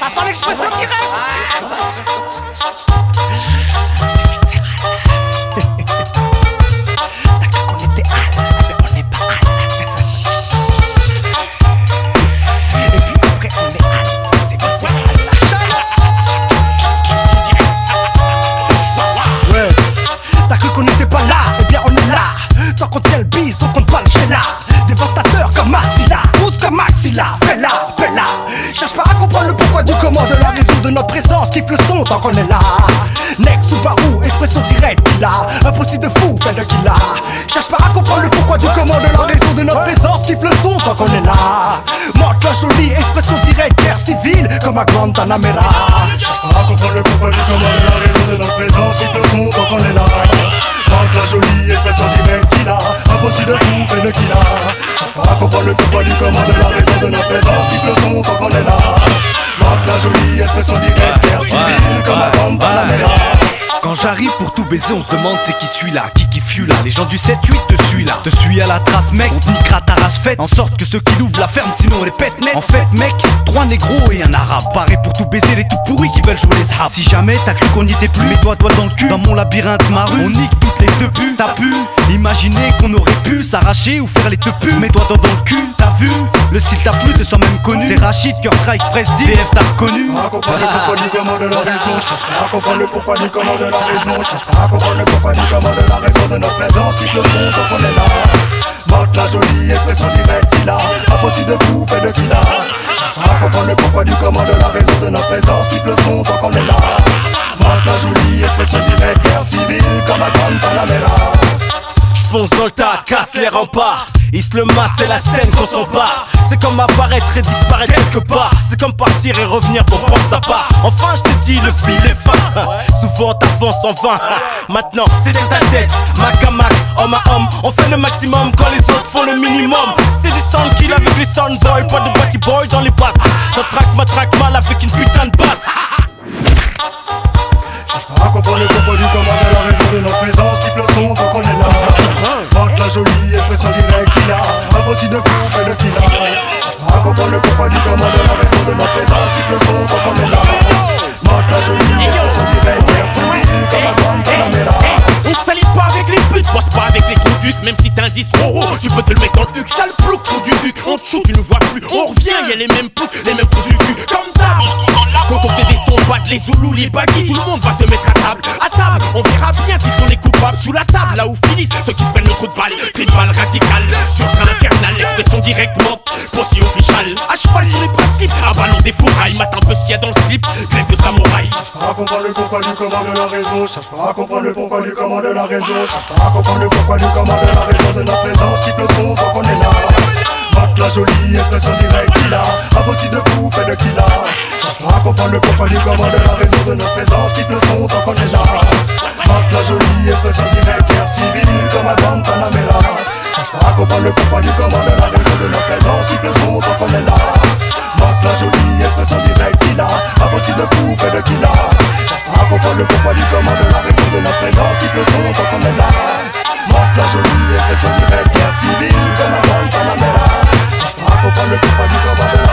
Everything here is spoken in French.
Ça sent l'expression directe C'est viscéral. T'as cru qu'on était Al, mais on n'est pas Al. Et puis après on est Al, c'est viscéral. Ouais, t'as cru qu'on n'était pas là, eh bien on est là. Tant qu'on tient le bis, on compte le là Dévastateur comme Attila, pousse comme Maxilla, comprendre le pourquoi du comment de la raison de notre présence, kiffe le son tant qu'on est là. Nex, Subaru, expression directe, là. Impossible de fou, fait de killa. Cherche pas à comprendre le pourquoi du comment de la raison de notre présence, kiffe le son tant qu'on est là. Monte la jolie, expression directe, guerre civile, comme à Guantanamera. Cherche pas à comprendre le pourquoi du comment de la raison de notre présence Qui le son tant qu'on est là Manque la jolie expression directe qu'il a Impossible de tout comme Quand j'arrive pour tout baiser, on se demande c'est qui suis là, qui qui fut là. Les gens du 7-8 te suis là, te suis à la trace, mec. On te niquera ta race faite, en sorte que ceux qui l'ouvrent la ferme, sinon on les pète net. En fait, mec, trois négros et un arabe. Pareil pour tout baiser les tout pourris qui veulent jouer les zhab. Si jamais t'as cru qu'on y était plus, mets-toi doigt dans le cul. Dans mon labyrinthe, ma rue, on nique toutes les deux pus. T'as pu imaginer qu'on aurait pu s'arracher ou faire les te pus. Mets-toi dans le cul, t'as vu? Le style t'a plu, te sens même connu. C'est Rachid, Cœur Express, DF, t'as reconnu. Pas à comprendre le pourquoi du comment de la raison. À comprendre le pourquoi du comment de la raison. À comprendre le pourquoi du comment de la raison de notre présence. Quitte le son tant qu'on est là. Monte la jolie expression directe qu'il a Impossible de fou, fait de qu'il a à comprendre le pourquoi du comment de la raison de notre présence. Quitte le son tant qu'on est là. Monte la jolie expression directe Guerre civile comme à Guantanamera Fonce dans le tas, casse les remparts. Il se le masse, c'est la scène qu'on s'empare. C'est comme apparaître et disparaître quelque part. C'est comme partir et revenir pour prendre sa part. Enfin, je te dis, le fil est fin. Souvent, t'avances en vain. Maintenant, c'est tête à tête, mac à mac, homme à homme. On fait le maximum quand les autres font le minimum. C'est du sound kill avec les soundboys, pas de batty boy dans les pattes. Ça traque, matraque mal avec une putain de batte. Cherche pas à comprendre le pourquoi du comment de la raison de notre présence Manque la jolie expression directe qu'il a. Impossible de fou, fait de qu'il a comprendre le pourquoi du comment de la raison de notre présence Quitte le son tant qu'on est là la jolie expression directe Guerre civile comme à Guantanamera On salit pas avec les putes, bosse pas avec les trous ducs Même si t'as un disque trop gros, tu peux te le mettre dans le huc. Sale plouc, du huc, on te shoot, tu ne vois plus. On revient, y'a les mêmes ploucs, les mêmes trous du cul. Quand on les zoulous, les baggy Tout le monde va se mettre à table, à table On verra bien qui sont les coupables sous la table. Là où finissent ceux qui se prennent le trou de balle. Tribal radical, sur train infernal. Expression directement, potion official À cheval sur les principes, à ballon des fourrailles. Mate un peu ce qu'il y a dans le slip, grève de samouraï. Cherche pas à comprendre le pourquoi du comment de la raison. Cherche pas à comprendre le pourquoi du comment de la raison. Cherche pas à comprendre le pourquoi du comment de la raison de notre présence. Quitte le son tant qu'on est là. Marque la jolie expression directe qu'il a Comprendre le pourquoi du comment de la raison de notre présence Quitte le son tant qu'on est là Marque la jolie expression directe Guerre civile comme à Guantanamera. Cherche pas à comprendre le pourquoi du comment de la raison de notre présence Quitte le son tant qu'on est là Marque la jolie expression directe qu'il a Impossible de fou, fait de qu'il a Cherche pas à comprendre le pourquoi du comment de la raison de notre présence Quitte le son tant qu'on est là Marque la jolie expression directe Guerre civile comme à Guantanamera. Cherche pas à comprendre le pourquoi du comment de la